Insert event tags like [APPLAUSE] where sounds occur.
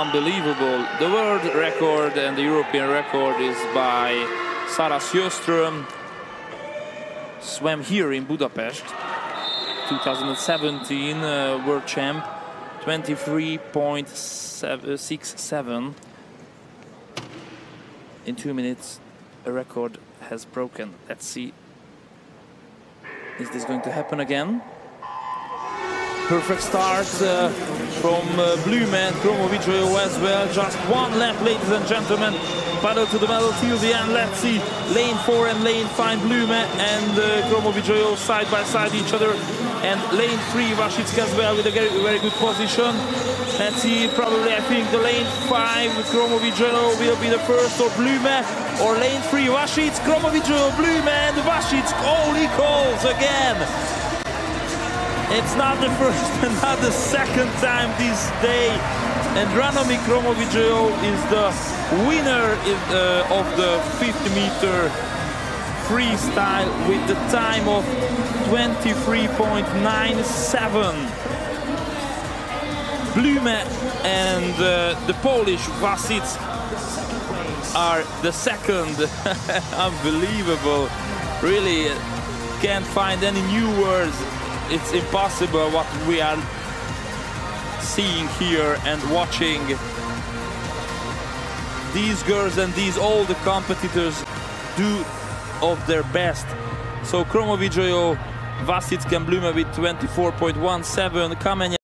unbelievable. The world record and the European record is by Sarah Sjöström. Swam here in Budapest, 2017 uh, world champ, 23.67. In two minutes, a record has broken. Let's see. Is this going to happen again? Perfect start uh, from uh, Blume Kromowidjojo as well. Just one lap, ladies and gentlemen. Battle to the medal till the end. Let's see. Lane 4 and lane 5, Blume and uh, side by side each other. And lane 3, Wasicka as well with a very, very good position. Let's see, probably I think the lane 5, Kromowidjojo will be the first or Blume. Or lane 3, Wasick, Kromowidjojo, Blume and Wasick. Holy calls again. It's not the first and [LAUGHS] not the second time this day. And is the winner uh, of the 50 meter freestyle with the time of 23.97. Blume and uh, the Polish Wasick are the second. [LAUGHS] Unbelievable. Really can't find any new words it's impossible what we are seeing here and watching. These girls and these all the competitors do of their best. So Kromowidjojo, Wasick and Blume with 24.17, Kamenia